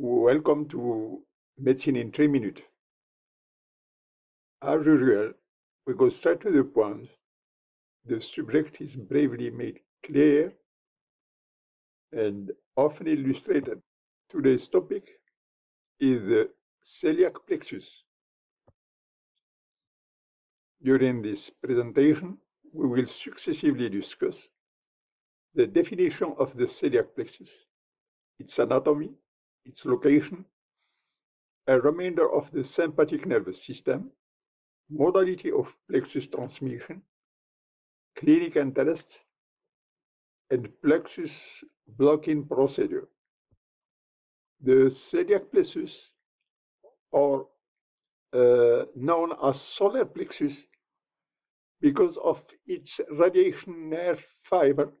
Welcome to Medicine in 3 minutes. As usual, we go straight to the point. The subject is bravely made clear and often illustrated. Today's topic is the celiac plexus. During this presentation, we will successively discuss the definition of the celiac plexus, its anatomy, its location, a remainder of the sympathetic nervous system, modality of plexus transmission, clinic interest, and plexus blocking procedure. The celiac plexus, or uh, known as solar plexus, because of its radiation nerve fiber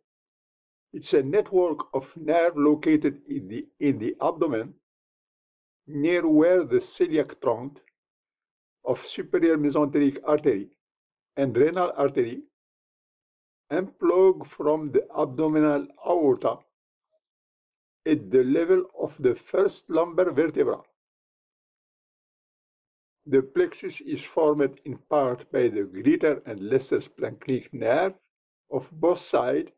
it's a network of nerve located in the, in the abdomen near where the celiac trunk of superior mesenteric artery and renal artery unplug from the abdominal aorta at the level of the first lumbar vertebra. The plexus is formed in part by the greater and lesser splanchnic nerve of both sides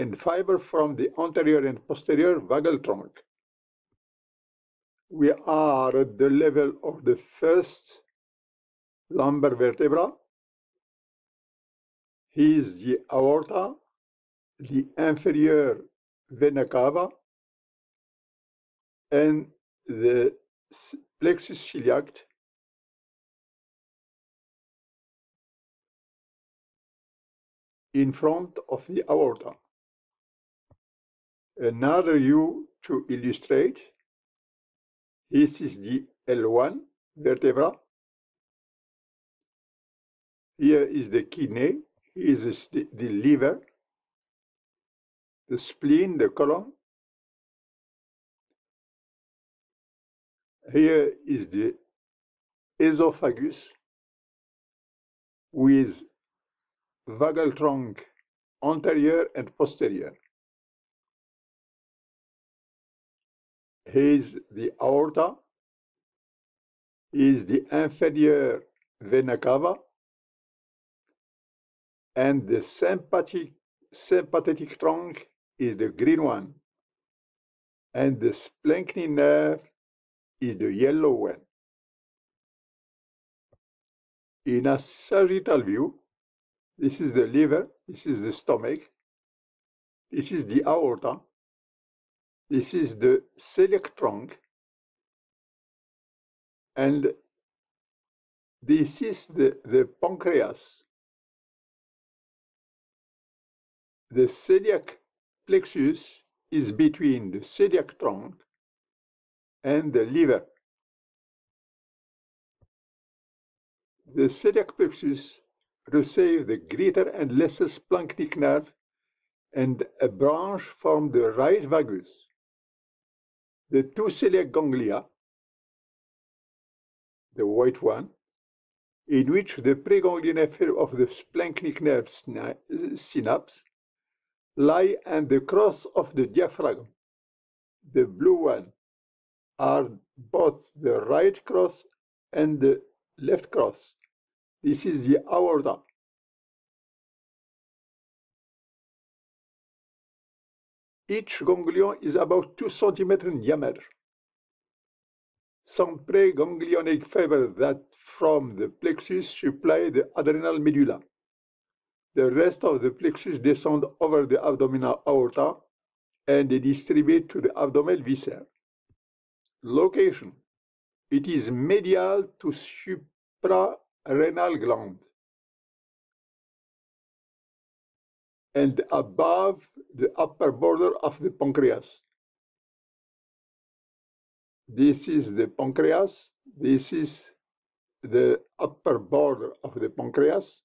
and fiber from the anterior and posterior vagal trunk. We are at the level of the first lumbar vertebra. Here is the aorta, the inferior vena cava, and the plexus celiac in front of the aorta another view to illustrate. This is the L1 vertebra. Here is the kidney. Here is the, the liver, the spleen, the colon. Here is the esophagus with vagal trunk anterior and posterior. Is the aorta, is the inferior vena cava, and the sympathetic, sympathetic trunk is the green one, and the splanchnic nerve is the yellow one. In a sagittal view, this is the liver, this is the stomach, this is the aorta, this is the celiac trunk and this is the, the pancreas. The celiac plexus is between the celiac trunk and the liver. The celiac plexus receives the greater and lesser splanchnic nerve and a branch from the right vagus the two celiac ganglia, the white one, in which the preganglion affair of the splanchnic nerve synapse lie at the crus of the diaphragm. The blue one are both the right crus and the left crus. This is the aorta. Each ganglion is about 2 cm in diameter. Some preganglionic fibers that from the plexus supply the adrenal medulla. The rest of the plexus descend over the abdominal aorta and they distribute to the abdominal viscera. Location. It is medial to suprarenal gland. And above the upper border of the pancreas. This is the pancreas. This is the upper border of the pancreas.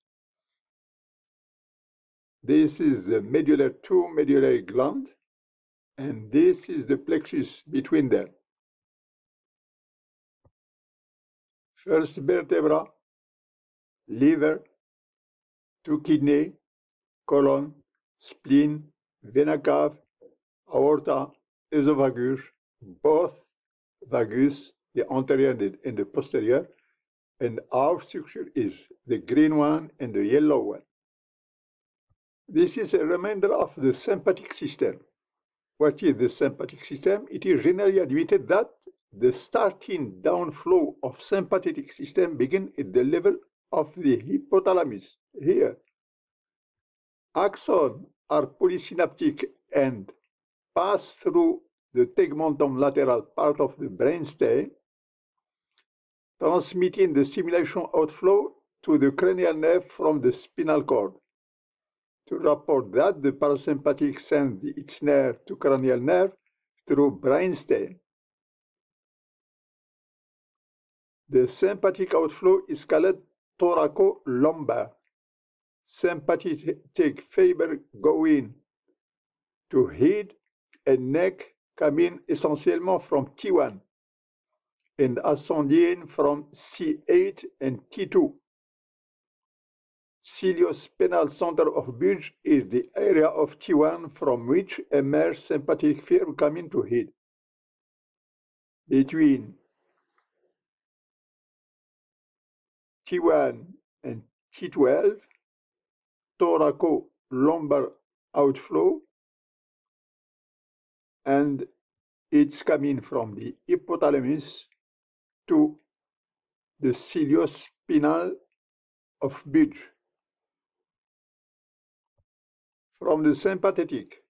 This is the medullary two medullary gland, and this is the plexus between them. First vertebra, liver, two kidney, colon, spleen, vena cava, aorta, esophagus, both vagus, the anterior and the posterior, and our structure is the green one and the yellow one. This is a reminder of the sympathetic system. What is the sympathetic system? It is generally admitted that the starting downflow of sympathetic system begins at the level of the hypothalamus here. Axons are polysynaptic and pass through the tegmentum lateral part of the brainstem transmitting the stimulation outflow to the cranial nerve from the spinal cord. To report that, the parasympathetic sends its nerve to cranial nerve through brainstem. The sympathetic outflow is called thoracolumbar. Sympathetic fiber going to head and neck coming essentially from T1 and ascending from C8 and T2. Ciliospinal center of Budge is the area of T1 from which emerge sympathetic fiber coming to head. Between T1 and T12, thoracolumbar outflow, and it's coming from the hypothalamus to the ciliospinal of Budge. From the sympathetic,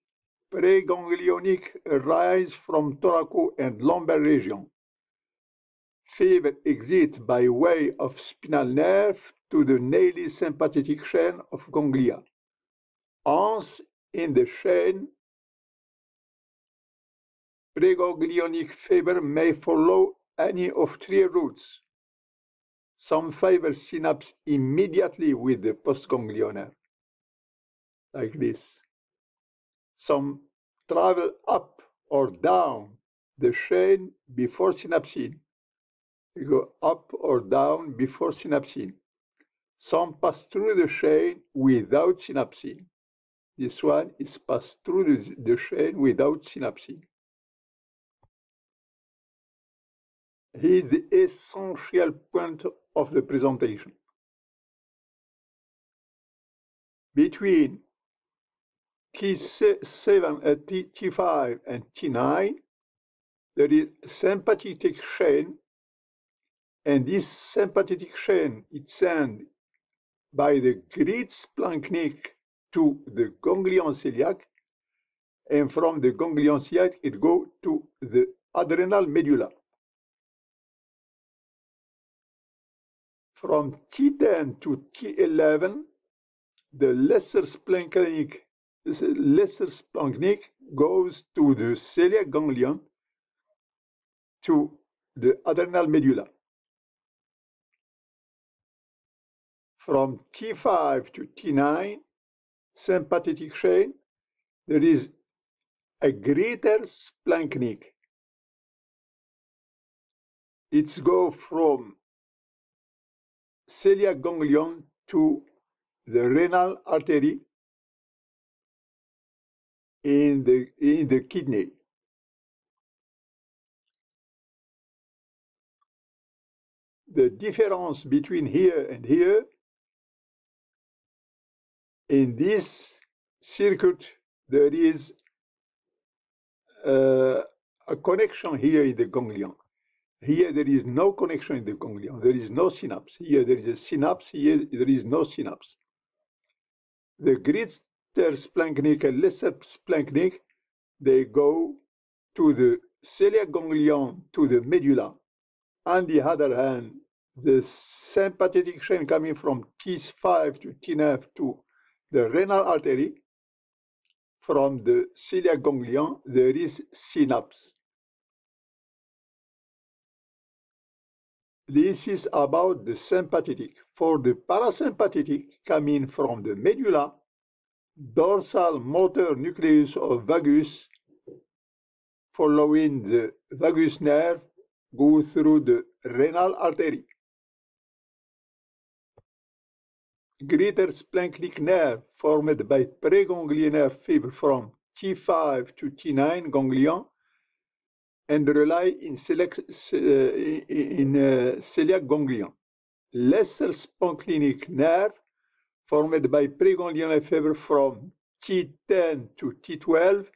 preganglionic arise from thoraco and lumbar region. Fiber exit by way of spinal nerve to the nearly sympathetic chain of ganglia. Hence, in the chain, preganglionic fiber may follow any of three routes. Some fibers synapse immediately with the postganglion like this. Some travel up or down the chain before synapsing. Go up or down before synapsing. Some pass through the chain without synapsing. This one is passed through the, chain without synapsing. He is the essential point of the presentation. Between T7, uh, T, T5 and T9, there is sympathetic chain, and this sympathetic chain is sent by the grid splanchnic to the ganglion celiac, and from the ganglion celiac it goes to the adrenal medulla. From T10 to T11, the lesser splanchnic, lesser splanchnic goes to the celiac ganglion to the adrenal medulla. From T5 to T9, sympathetic chain, there is a greater splanchnic. It's go from celiac ganglion to the renal artery in the, in the kidney. The difference between here and here, in this circuit, there is uh, a connection here in the ganglion. Here there is no connection in the ganglion. There is no synapse. Here there is a synapse. Here there is no synapse. The greater splanchnic and lesser splanchnic, they go to the celiac ganglion, to the medulla. On the other hand, the sympathetic chain coming from T5 to T9 to the renal artery, from the celiac ganglion, there is synapse. This is about the sympathetic. For the parasympathetic coming from the medulla, dorsal motor nucleus of vagus following the vagus nerve go through the renal artery. Greater splanchnic nerve formed by preganglionar fiber from T5 to T9 ganglion and rely in, select, uh, in uh, celiac ganglion. Lesser splanchnic nerve formed by preganglionic fiber from T10 to T12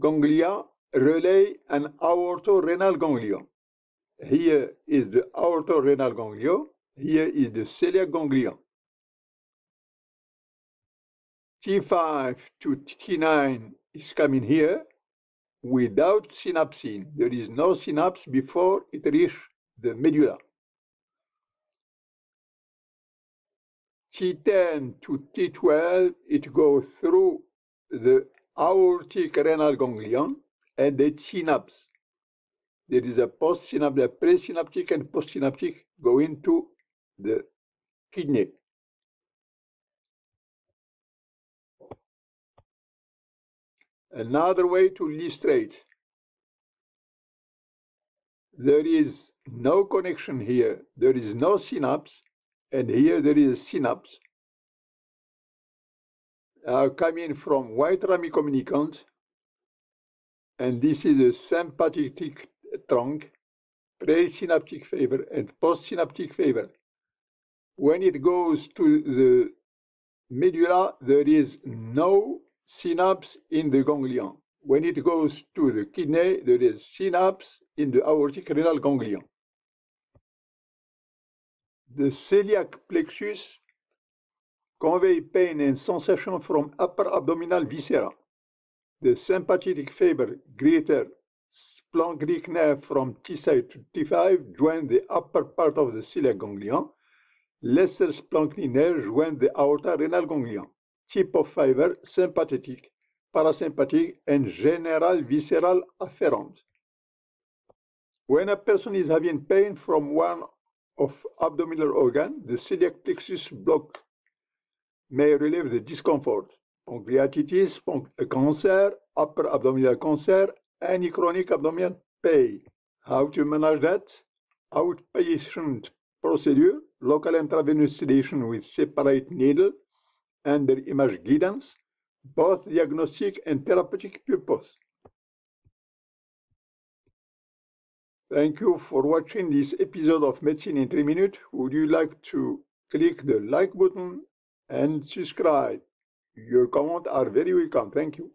ganglia relay an aortorenal ganglion. Here is the aortorenal ganglion. Here is the celiac ganglion. T5 to T9 is coming here without synapsin. There is no synapse before it reaches the medulla. T10 to T12, it goes through the aortic renal ganglion and the synapse. There is a postsynaptic, presynaptic and postsynaptic go into the kidney. Another way to illustrate, there is no connection here, there is no synapse, and here there is a synapse. Are coming from white rami communicant, and this is a sympathetic trunk, presynaptic fiber and postsynaptic fiber. When it goes to the medulla, there is no synapse in the ganglion. When it goes to the kidney, there is synapse in the aortic renal ganglion. The celiac plexus convey pain and sensation from upper abdominal viscera. The sympathetic fiber greater splanchnic nerve from T6 to T5 join the upper part of the celiac ganglion. Lesser splanchnic nerve join the aorta renal ganglion type of fiber, sympathetic, parasympathetic, and general visceral afferent. When a person is having pain from one of abdominal organ, the celiac plexus block may relieve the discomfort. Pancreatitis, uh, cancer, upper abdominal cancer, any chronic abdominal pain. How to manage that? Outpatient procedure, local intravenous sedation with separate needle, under image guidance, both diagnostic and therapeutic purpose. Thank you for watching this episode of Medicine in 3 Minutes. Would you like to click the like button and subscribe? Your comments are very welcome. Thank you.